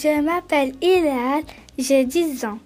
Je m'appelle Hilal, j'ai 10 ans.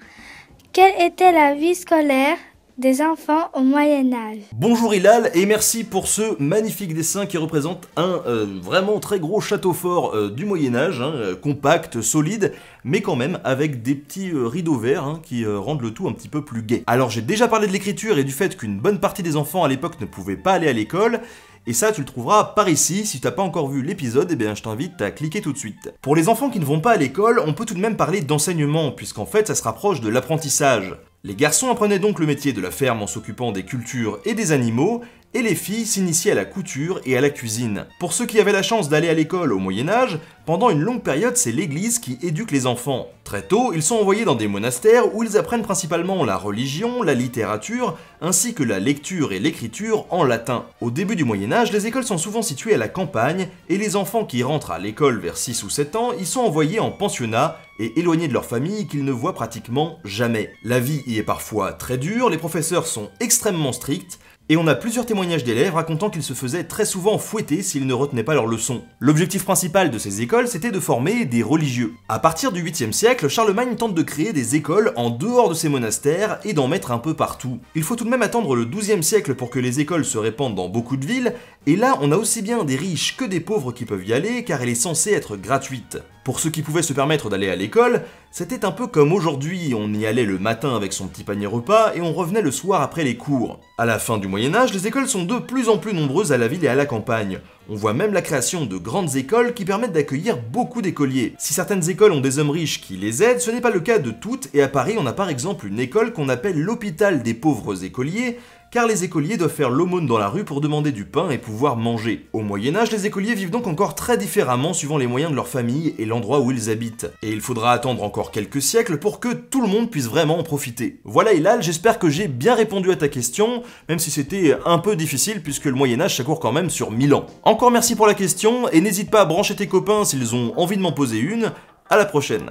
Quelle était la vie scolaire des enfants au Moyen Âge Bonjour Hilal et merci pour ce magnifique dessin qui représente un euh, vraiment très gros château fort euh, du Moyen Âge, hein, euh, compact, solide, mais quand même avec des petits rideaux verts hein, qui rendent le tout un petit peu plus gai. Alors j'ai déjà parlé de l'écriture et du fait qu'une bonne partie des enfants à l'époque ne pouvaient pas aller à l'école, et ça, tu le trouveras par ici. Si tu n'as pas encore vu l'épisode, eh bien, je t'invite à cliquer tout de suite. Pour les enfants qui ne vont pas à l'école, on peut tout de même parler d'enseignement, puisqu'en fait, ça se rapproche de l'apprentissage. Les garçons apprenaient donc le métier de la ferme en s'occupant des cultures et des animaux, et les filles s'initiaient à la couture et à la cuisine. Pour ceux qui avaient la chance d'aller à l'école au Moyen Âge, pendant une longue période c'est l'Église qui éduque les enfants. Très tôt, ils sont envoyés dans des monastères où ils apprennent principalement la religion, la littérature, ainsi que la lecture et l'écriture en latin. Au début du Moyen Âge, les écoles sont souvent situées à la campagne, et les enfants qui rentrent à l'école vers 6 ou 7 ans y sont envoyés en pensionnat et éloignés de leur famille qu'ils ne voient pratiquement jamais. La vie y est parfois très dure, les professeurs sont extrêmement stricts, et on a plusieurs témoignages d'élèves racontant qu'ils se faisaient très souvent fouetter s'ils ne retenaient pas leurs leçons. L'objectif principal de ces écoles, c'était de former des religieux. À partir du 8e siècle, Charlemagne tente de créer des écoles en dehors de ces monastères et d'en mettre un peu partout. Il faut tout de même attendre le 12e siècle pour que les écoles se répandent dans beaucoup de villes, et là on a aussi bien des riches que des pauvres qui peuvent y aller car elle est censée être gratuite. Pour ceux qui pouvaient se permettre d'aller à l'école, c'était un peu comme aujourd'hui, on y allait le matin avec son petit panier repas et on revenait le soir après les cours. À la fin du Moyen Âge, les écoles sont de plus en plus nombreuses à la ville et à la campagne. On voit même la création de grandes écoles qui permettent d'accueillir beaucoup d'écoliers. Si certaines écoles ont des hommes riches qui les aident, ce n'est pas le cas de toutes, et à Paris on a par exemple une école qu'on appelle l'hôpital des pauvres écoliers, car les écoliers doivent faire l'aumône dans la rue pour demander du pain et pouvoir manger. Au Moyen Âge, les écoliers vivent donc encore très différemment suivant les moyens de leur famille et l'endroit où ils habitent. Et il faudra attendre encore quelques siècles pour que tout le monde puisse vraiment en profiter. Voilà Hilal, j'espère que j'ai bien répondu à ta question, même si c'était un peu difficile puisque le Moyen Âge ça quand même sur 1000 ans. Encore merci pour la question, et n'hésite pas à brancher tes copains s'ils ont envie de m'en poser une. À la prochaine